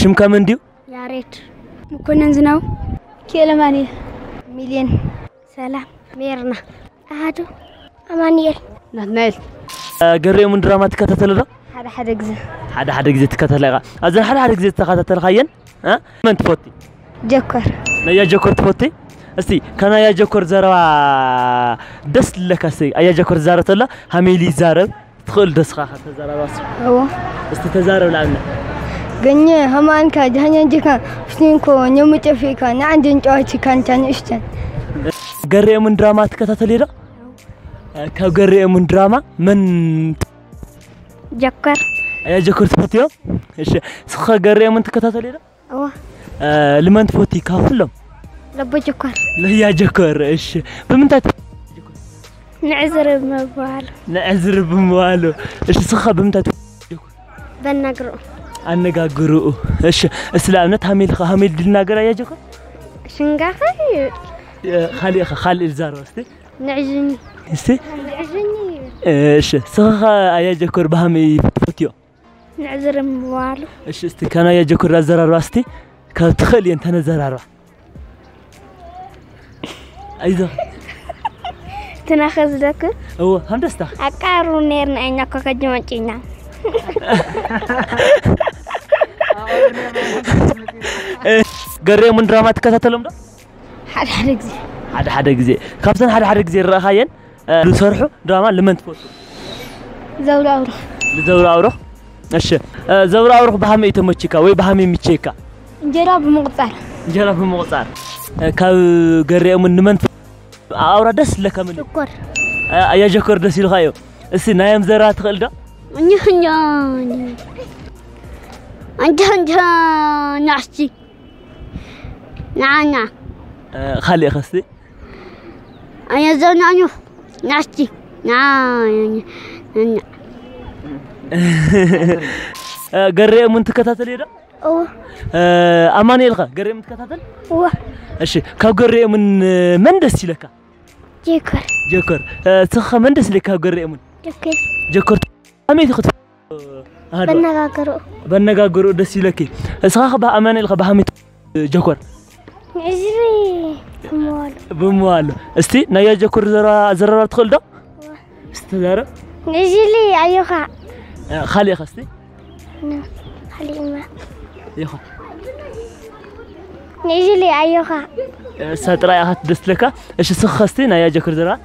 شم كمان ديو يا ريت مكونن زناو ماني. مليون سلام ميرنا أهدو أمانيل نهنيل قرية من دراما تكتتل هذا حدا حدا جزء حدا حدا جزء تكتتل غا أزن حدا حدا جزء تكتتل خيان ها من تفوتي جوكر نيا جوكر تفوتي استي كان يا جوكر زروا دس لك استي يا جوكر زارت الله هميلي زارب تقول دس خا تزارب هو استي تزارب لعنا ሃመይሊ ይዛረብ ትኽእል ደስኻ ተዛረባስ እዎ እስቲ ተዛረብ ንኣብነት ገኘ ሃማንካ ጃሃኛንጂካ ፍስኒንኮ ኘሙጨፊካ ንዓንድን ጨዋቲካ እንታ ንእሽተን ገሪኦምን ድራማ ትከታተል ዶ ካብ ገሪኦምን ድራማ መን ጀኮር ኣያ ጀኮር ትፈትዮ እሺ ስኸ ገሪኦምን ትከታተል ዶ እዎ ልመን ትፈቲ ካብ ኩሎም ለቦ ጀኮር ለያ ጀኮር እሺ ብምንታይ ትፈ- ንዕዝርብ መባሃሉ ንዕዝር ብምባሉ እሺ ስኻ ብምንታይ ትፈ- በናግርኡ ኣነጋግርኡ እሺ እስቲ ንኣብነት ሃሜልካ ሃሜል ድናገር ኣያ ጀኮር ሽንጋኸ ካሊእ ኸ ካሊእ ዝዛረባ እስቲ ንዕዝኒ እስቲ ንዕዝኒ እሺ ስኻ ኣያ ጀኮር ብሃመይ ትፈትዮ ንዕዝርብ ምባሃሉ እሺ እስቲ ከናያ ጀኮር ኣዘራርባ እስቲ ካብ ትኽእል እየን ተነዘራርባ ኣይዞ ትናኸ ዝደክር እዎ ከም ደስታ ኣቃሩ ነርና እኛ ኮ ከጅመጪና ገሪኦምን ድራማ ትከታተሎም ዶ ሓደ ሓደ ግዜ ሓደ ሓደ ግዜ ካብተን ሓደ ሓደ ግዜ ረእኻየን ዝሰርሑ ድራማ ልመን ትፈቱ ዘውላውሩ ንዘብሪ ኣውርኽ እሺ ዘብሪ ኣውርኽ ብሃመይ ተመቺካ ወይ ብሃመይ ምቸይካ እንጀራ ብምቁፃር እንጀራ ብምቁፃር ካብ ገሪኦምን ንመን ትፈ- ኣውራ ደስ ዝለካ ምን እዩ? ሽኮር ኣያ ጀኮር ደስ ኢልካ እዩ እስቲ ናዮም ዘራ ትኽእል ዶ እኛ እኛ እንጃ እንጃ نعم نعم خالي خستي أنا زون أنو نعشتي نعم نعم آه، قري من تكتاتل يدا أو آه، أمان إلغا قري من تكتاتل أو. أشي كاو قري من من دستي لك؟ جوكر جوكر تخا من دستي لك كاو قري من؟ جوكر جوكر أمي تخت. بنغا قرو بنغا قرو دستي لك. سخا بأماني إلغا بهامي جوكر نجري بموالو بموالو استي نايا جكور زرا زرا تخل دا استي زرا ايوخا خالي خستي خالي ما ايوخا نجلي ايوخا ساترا هات دسلكا إيش سخستي نايا جكر زرا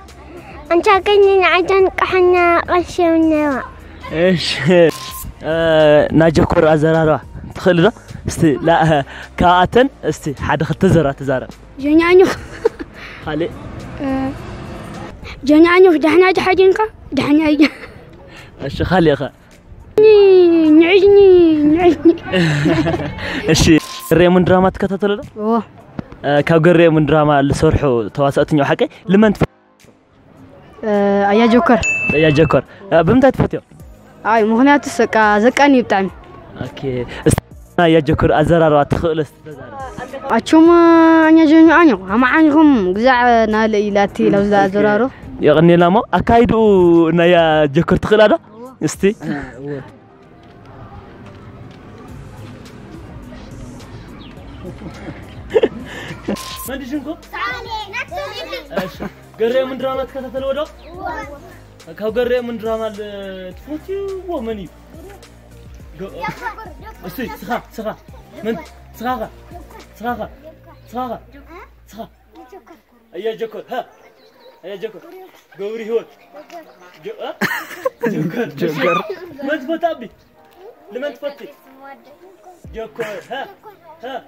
انت كني نعجن قحنا قشونا إيش ناجكور ازرارا تخل እስቲ ላ ካብኣተን እስቲ ሓደ ክልተ ዘራ ተዛረብ ጀኛኙ ካሊእ ጀኛኙ ዳሕና ጀሓጅንካ ዳሕና እሺ ካሊእ ኸ ንዕዝኒ ንዕዝኒ እሺ ገሪኦምን ድራማ ትከታተሉ ዶ ኦ ካብ ገሪኦምን ድራማ ዝሰርሑ ተዋሳእትኛው ሓቀይ ልመን ትፈ- ኣያ ጆከር እያ ጀኮር ብምንታይ ትፈትዮ ኣይ ምክንያቱስ በቃ ዘቃኒ እዩ ብጣዕሚ ኦኬ يجكر أزرار وتخلص أشوما أني جنو أنيو. أما عنهم جزع نال إلاتي لو زاد أزراره يغني لما أكيدو نيا جكر تخل هذا؟ استي ما دي جنكو؟ تعالي قرية من دراما تكتل ودو كاو قرية من دراما تفوتي ومنيو. أسوي صغار صغار. من؟ صغار صغار صغار. صغار. أيا جوكر ها. أيا جوكر. قوري هوت. جوكر. جوكر. ما تفوت أبي؟ لمن تفتي جوكر ها. ها.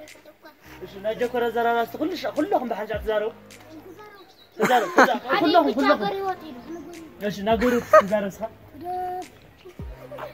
شنو جوكر زرا راس كلش كلهم بحاجة تزاروا. تزاروا كلهم كلهم. إيش ناقوروا تزاروا صح؟